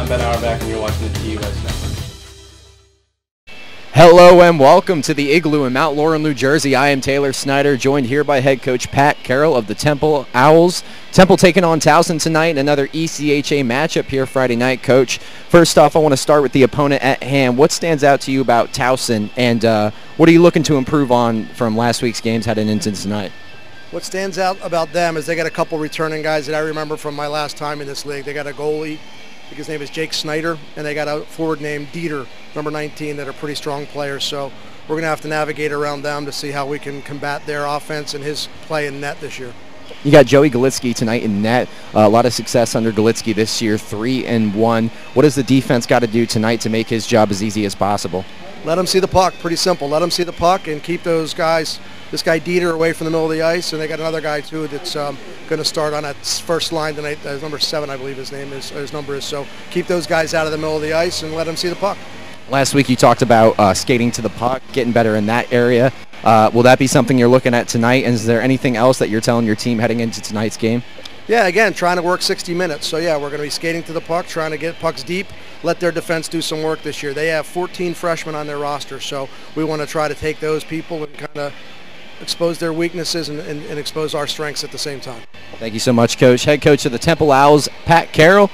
I'm Ben Auerbach, and you're watching the TU West Network. Hello and welcome to the Igloo in Mount Laurel, New Jersey. I am Taylor Snyder, joined here by head coach Pat Carroll of the Temple Owls. Temple taking on Towson tonight in another E ECHA matchup here Friday night, coach. First off, I want to start with the opponent at hand. What stands out to you about Towson, and uh, what are you looking to improve on from last week's games heading into tonight? What stands out about them is they got a couple returning guys that I remember from my last time in this league. They got a goalie, I think his name is Jake Snyder, and they got a forward named Dieter, number 19, that are pretty strong players. So we're going to have to navigate around them to see how we can combat their offense and his play in net this year. You got Joey Galitsky tonight in net. Uh, a lot of success under Galitsky this year, three and one. What does the defense got to do tonight to make his job as easy as possible? Let him see the puck. Pretty simple. Let him see the puck and keep those guys, this guy Dieter, away from the middle of the ice. And they got another guy, too, that's um, going to start on that first line tonight. Uh, number seven, I believe his name is, his number is. So keep those guys out of the middle of the ice and let them see the puck. Last week you talked about uh, skating to the puck, getting better in that area. Uh, will that be something you're looking at tonight? And is there anything else that you're telling your team heading into tonight's game? Yeah, again, trying to work 60 minutes. So, yeah, we're going to be skating to the puck, trying to get pucks deep, let their defense do some work this year. They have 14 freshmen on their roster, so we want to try to take those people and kind of expose their weaknesses and, and, and expose our strengths at the same time. Thank you so much, Coach. Head coach of the Temple Owls, Pat Carroll.